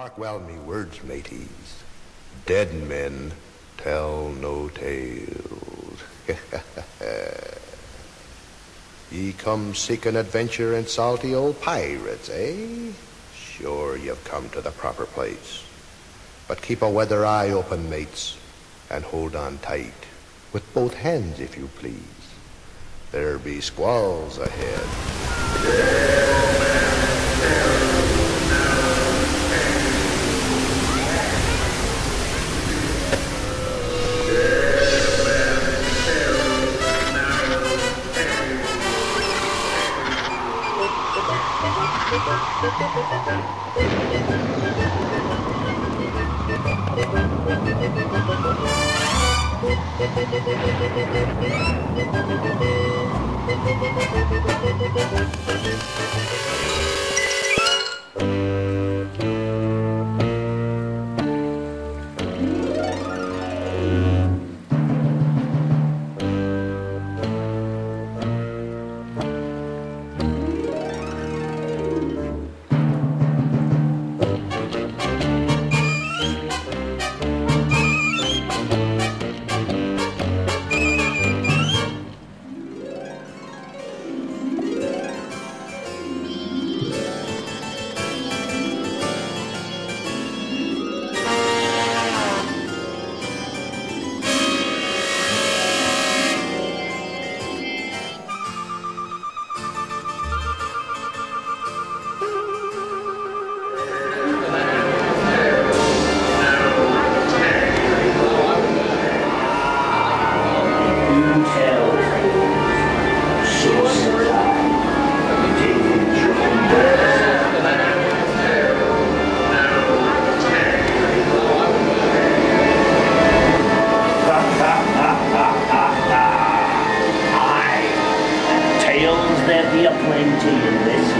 Mark well me words, mateys. Dead men tell no tales. Ye come seeking adventure and salty old pirates, eh? Sure you've come to the proper place. But keep a weather eye open, mates, and hold on tight. With both hands, if you please. There be squalls ahead. Tales there be aplenty in this.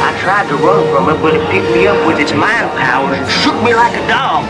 I tried to run from it, but it picked me up with its mind powers and shook me like a dog.